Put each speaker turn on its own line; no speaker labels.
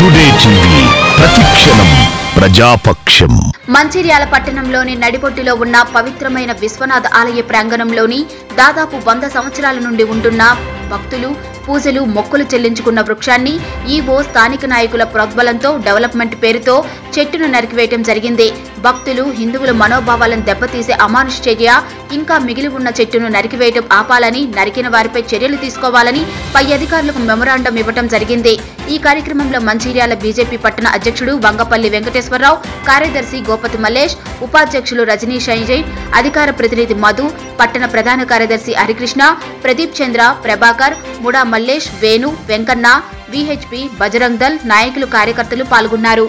Today TV ప్రతిక్షణం ప్రజాపక్షం.
మంచిర్యాల పట్టణంలోని నడిపొట్టిలో ఉన్న పవిత్రమైన విశ్వనాథ్ ఆలయ ప్రాంగణంలోని దాదాపు వంద సంవత్సరాల నుండి ఉంటున్న భక్తులు పూజలు మొక్కులు చెల్లించుకున్న వృక్షాన్ని ఈవో స్థానిక నాయకుల ప్రోద్బలంతో డెవలప్మెంట్ పేరుతో చెట్టును నరికివేయటం జరిగింది. భక్తులు హిందువుల మనోభావాలను దెబ్బతీసే అమానుష చర్య ఇంకా మిగిలి ఉన్న చెట్టును నరికివేయటం ఆపాలని నరికిన వారిపై చర్యలు తీసుకోవాలని పై అధికారులకు మెమొరాండం ఇవ్వటం జరిగింది. ఈ కార్యక్రమంలో మంచిర్యాల బీజేపీ పట్టణ అధ్యక్షుడు వంగపల్లి వెంకటేశ్వరరావు కార్యదర్శి గోపతి మల్లేష్ ఉపాధ్యక్షులు రజనీ షైజైన్ అధికార ప్రతినిధి మధు పట్టణ ప్రధాన కార్యదర్శి హరికృష్ణ ప్రదీప్ చంద్ర ప్రభాకర్ ముడా మల్లేష్ వేణు వెంకన్న విహెచ్పి బజరంగ్ దల్ నాయకులు కార్యకర్తలు పాల్గొన్నారు.